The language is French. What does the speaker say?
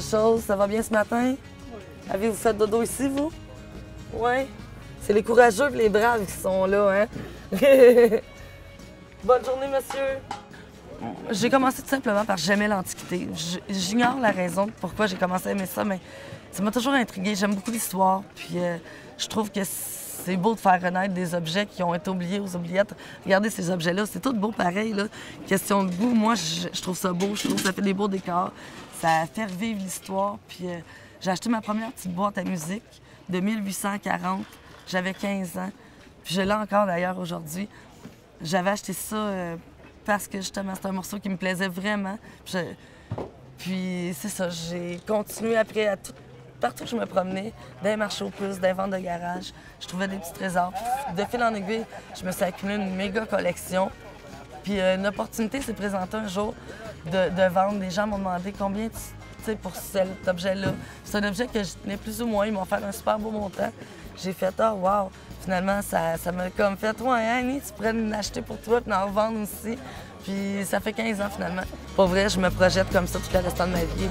chose? Ça va bien ce matin? Avez-vous fait dodo ici, vous? Oui. C'est les courageux et les braves qui sont là, hein? Bonne journée, monsieur. J'ai commencé tout simplement par j'aimais l'Antiquité. J'ignore la raison pourquoi j'ai commencé à aimer ça, mais ça m'a toujours intrigué. J'aime beaucoup l'histoire, puis euh, je trouve que c'est beau de faire renaître des objets qui ont été oubliés aux oubliettes. Regardez ces objets-là, c'est tout beau pareil. Là. Question de goût, moi, je, trouve ça beau. Je trouve ça fait des beaux décors. Ça fait revivre l'histoire. Puis euh, j'ai acheté ma première petite boîte à musique de 1840. J'avais 15 ans. Puis je l'ai encore d'ailleurs aujourd'hui. J'avais acheté ça euh, parce que justement, c'était un morceau qui me plaisait vraiment. Puis, puis c'est ça, j'ai continué après à tout, partout où je me promenais, dans les marchés aux puces, les ventes de garage. Je trouvais des petits trésors. De fil en aiguille, je me suis accumulé une méga collection. Puis euh, une opportunité s'est présentée un jour de, vendre. Les gens m'ont demandé combien tu sais, pour cet objet-là. C'est un objet que je tenais plus ou moins. Ils m'ont fait un super beau montant. J'ai fait « Ah, wow! » Finalement, ça ça m'a comme fait « Ouais, Annie, tu pourrais en acheter pour toi puis en revendre aussi. » Puis ça fait 15 ans finalement. Pour vrai, je me projette comme ça tout le restant de ma vie.